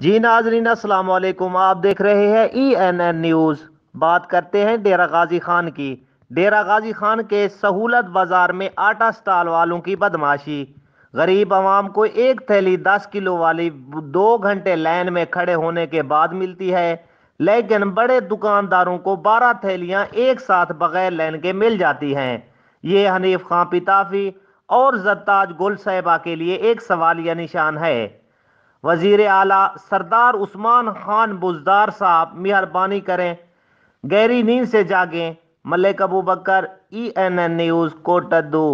जी नाजरीन, अस्सलाम वालेकुम आप देख रहे हैं ई एन एन न्यूज़ बात करते हैं डेरा गाजी खान की। डेरा गाजी खान के सहूलत बाज़ार में आटा स्टॉल वालों की बदमाशी। गरीब आवाम को एक थैली दस किलो वाली दो घंटे लाइन में खड़े होने के बाद मिलती है। लेकिन बड़े दुकानदारों को बारह थैलियाँ एक साथ बगैर लाइन के मिल जाती हैं। ये हनीफ खां पिताफी और जरताज गुल साहिबा के लिए एक सवाल या निशान है। वज़ीर आला सरदार उस्मान खान बुजदार साहब, मेहरबानी करें। गहरी नींद से जागें। Malik Abu Bakar E N N news Kot Addu.